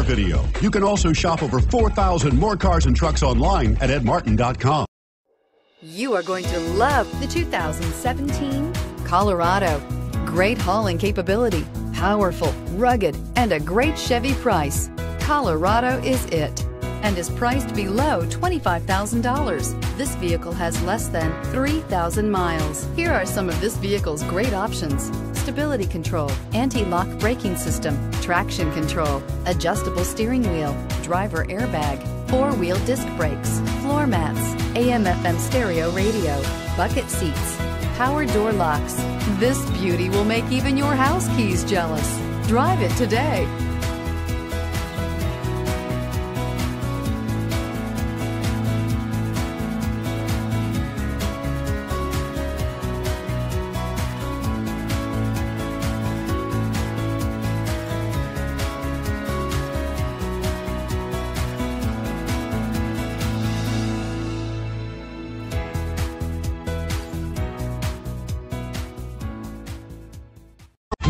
Video. You can also shop over 4,000 more cars and trucks online at edmartin.com. You are going to love the 2017 Colorado. Great hauling capability, powerful, rugged, and a great Chevy price. Colorado is it and is priced below $25,000. This vehicle has less than 3,000 miles. Here are some of this vehicle's great options. Stability control, anti-lock braking system, traction control, adjustable steering wheel, driver airbag, four-wheel disc brakes, floor mats, AM FM stereo radio, bucket seats, power door locks. This beauty will make even your house keys jealous. Drive it today.